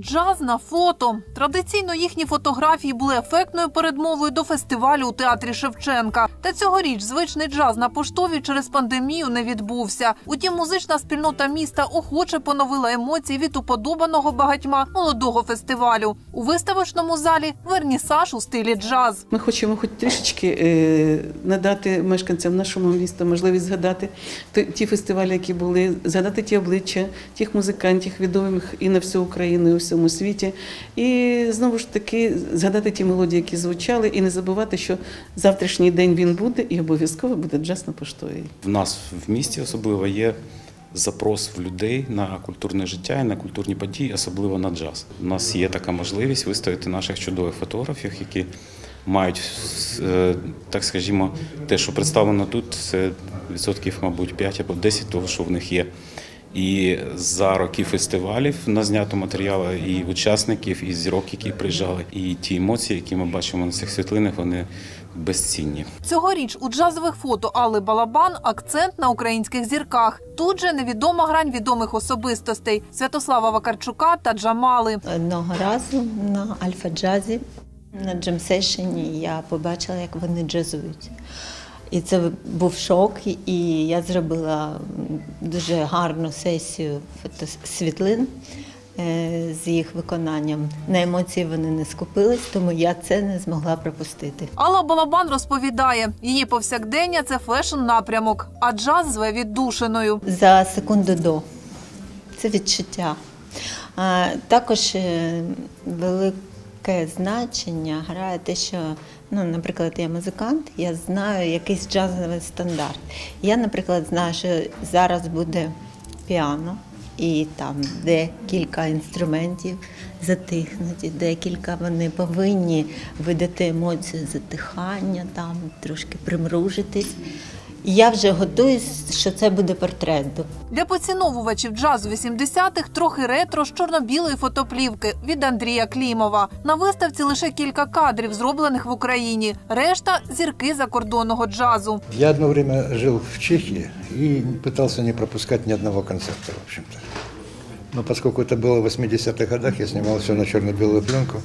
Джаз на фото. Традиційно їхні фотографії були ефектною передмовою до фестивалю у театрі Шевченка. Та цьогоріч звичний джаз на поштові через пандемію не відбувся. Утім, музична спільнота міста охоче поновила емоції від уподобаного багатьма молодого фестивалю. У виставочному залі вернісаж у стилі джаз. Ми хочемо хоч трішечки е, надати мешканцям нашого міста можливість згадати ті фестивалі, які були, згадати ті обличчя тих музикантів, відомих і на всю Україну, всьому світі. І знову ж таки згадати ті мелодії, які звучали, і не забувати, що завтрашній день він буде, і обов'язково буде джаз на поштовій. В нас в місті особливо є запрос в людей на культурне життя і на культурні події, особливо на джаз. У нас є така можливість виставити наших чудових фотографів, які мають, е, так скажімо, те, що представлено тут, це відсотків, мабуть, 5 або 10 того, що в них є. І за роки фестивалів на знято матеріалу і учасників, і зірок, які приїжджали, і ті емоції, які ми бачимо на цих світлинах, вони безцінні. Цьогоріч у джазових фото Алли Балабан акцент на українських зірках. Тут же невідома грань відомих особистостей Святослава Вакарчука та Джамали. Одного разу на альфа-джазі на джем-сешені я побачила, як вони джазують. І це був шок, і я зробила дуже гарну сесію фотосвітлин е, з їх виконанням. На емоції вони не скупились, тому я це не змогла пропустити. Алла Балабан розповідає, її повсякдення це фешн напрямок, а джаз зве віддушиною. За секунду до це відчуття. Також е, велике значення грає те, що, ну, наприклад, я музикант, я знаю якийсь джазовий стандарт. Я, наприклад, знаю, що зараз буде піано. І там декілька інструментів затихнуть, і декілька вони повинні видати емоцію затихання, там трошки примружитись. І я вже готуюсь, що це буде портрет. Для поціновувачів джазу 80-х трохи ретро з чорно-білої фотоплівки від Андрія Клімова. На виставці лише кілька кадрів, зроблених в Україні. Решта зірки закордонного джазу. Я одно время жил в Чехии и пытался не пропускать ни одного концерта, в общем-то. Но поскольку это было в 80-х годах, я снимал все на черно-белую пленку.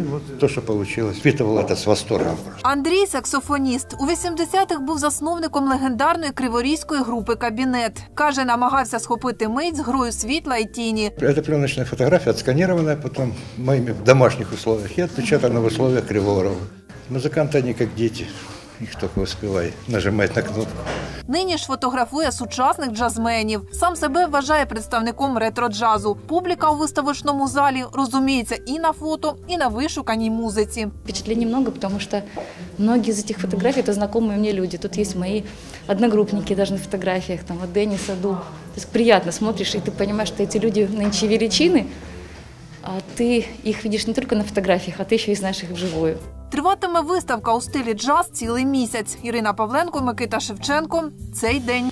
Ну и вот то, что получилось. Впитывал это с восторгом просто. Андрій саксофоніст. У 80-х був засновником легендарної криворізької групи Кабінет. Каже, намагався схопити мить з грою світла і тіні. Это пленочная фотография, отсканированная потом моими в домашних условиях и отпечатана в условиях Кривого Рога. Музыканты, они как дети. Их только успевай нажимать на кнопку. Нині ж фотографує сучасних джазменів. Сам себе вважає представником ретро-джазу. Публіка у виставочному залі розуміється і на фото, і на вишуканій музиці. Впечатлений много, потому что многие из этих фотографий это знакомые мне люди. Тут есть мои одногруппники даже на фотографиях, там вот Дэнни Саду. То есть приятно смотришь, и ты понимаешь, что эти люди нынче величины, а ты их видишь не только на фотографиях, а ты еще и знаешь их вживую. Триватиме виставка у стилі джаз цілий місяць. Ірина Павленко, Микита Шевченко. Цей день.